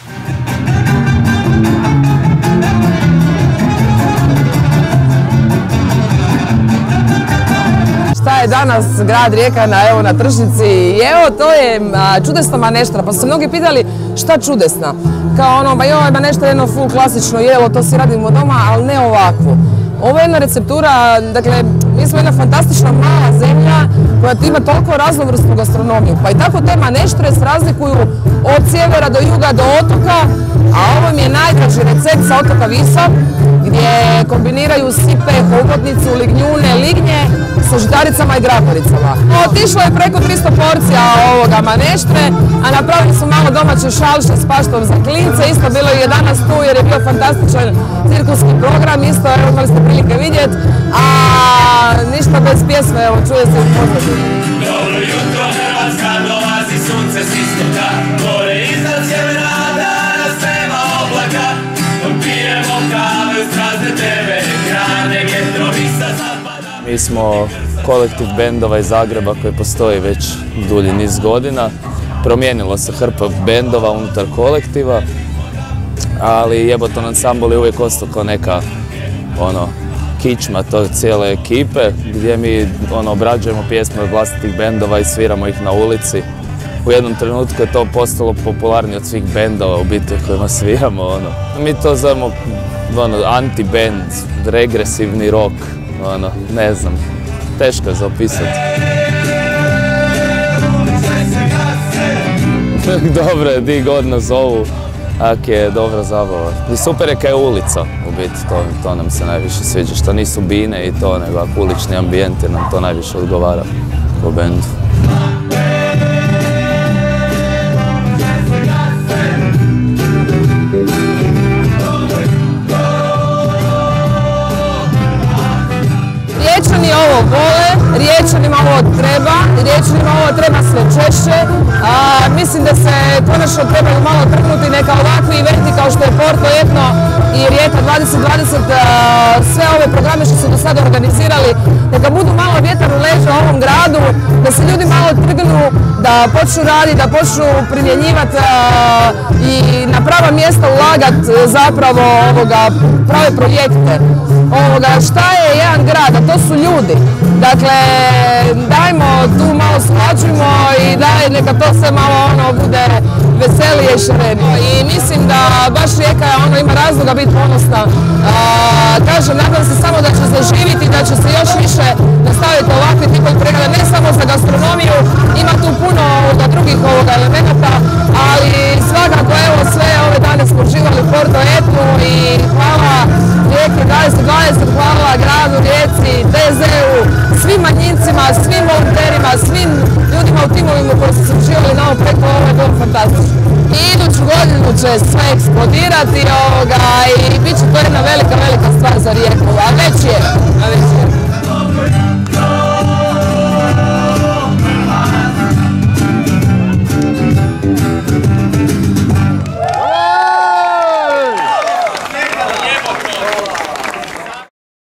Šta je danas grad Rijeka na, evo, na tržnici i evo to je čudesna maneštra, pa su se mnogi pitali šta čudesna. Kao ono, ba joj, maneštra je jedno full klasično jelo, to si radimo doma, ali ne ovako. Ovo je jedna receptura, dakle, mi smo jedna fantastična mala zemlja koja ima toliko raznovrsnu gastronomiju. Pa i tako te maneštre se razlikuju od sjevera do juga do otoka, a ovo mi je najdraži recept sa otoka Visa, gdje kombiniraju sipe, hobotnicu, lignjune, lignje sa žitaricama i graboricama. Otišlo je preko 300 porcija ovoga maneštre, a napravili su malo domaće šalše s paštom za klince. Isto bilo je danas tu jer je bio fantastičan cirkuski program, isto imali ste prilike vidjeti. A ništa bez pjesme, evo čuje se u pozadini. Dobro jutro Hrvatska, dolazi sunce s Mi smo kolektiv bendova iz Zagreba koji postoji već dulji niz godina. Promijenilo se hrpa bendova unutar kolektiva, ali Jeboton ansambl je uvijek ostao kao neka ono, kičma to cijele ekipe gdje mi ono, obrađujemo pjesme od vlastitih bendova i sviramo ih na ulici. U jednom trenutku je to postalo popularnije od svih bendova u biti kojima sviramo. Ono. Mi to zovemo ono, anti-band, regresivni rock, ono, ne znam, teško je za opisati. Dobro je, di god nas zovu, ak je dobra zabava. I super je kaj ulica, u biti, to, to nam se najviše sviđa, što nisu bine i to, nego ulični ambijent nam to najviše odgovara po bendu. Riječanima ovo treba, Riječanima ovo treba sve češće. mislim da se konačno trebaju malo trgnuti neka ovakvi eventi kao što je Porto Etno i Rijeka 2020, sve ove programe što su do sada organizirali, neka budu malo vjetar u leđa ovom gradu, da se ljudi malo trgnu, da počnu raditi, da počnu primjenjivati i na prava mjesta ulagati zapravo ovoga, prave projekte. Ovoga, šta je jedan grad, a to su ljudi. Dakle, dajmo tu malo slađimo i daj neka to sve malo ono bude veselije i šarenije. I mislim da baš Rijeka ono, ima razloga biti ponosna. kažem, nadam se samo da će zaživiti, da će se još više nastaviti ovakvi tipovi pregleda, ne samo za gastronomiju, ima tu puno drugih ovoga elemenata, ali svakako evo sve ove dane smo živali u Porto manjincima, svim volonterima, svim ljudima u timovima koji su živjeli na ovom preko, je bilo fantastično. I iduću godinu će sve eksplodirati i bit će to jedna velika, velika stvar za Rijeku, a već je, a već je.